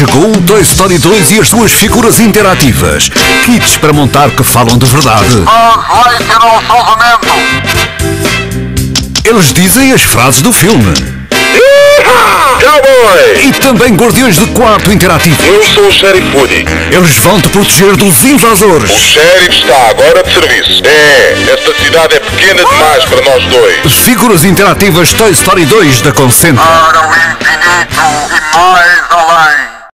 Chegou o Toy Story 2 e as suas figuras interativas. Kits para montar que falam de verdade. Ah, Eles dizem as frases do filme. E também guardiões de quarto interativo. Eu sou o Sheriff Woody. Eles vão te proteger dos invasores O. Sheriff está agora de serviço. É, esta cidade é pequena demais para nós dois. Figuras interativas Toy Story 2 da Concentra. Para o infinito e mais!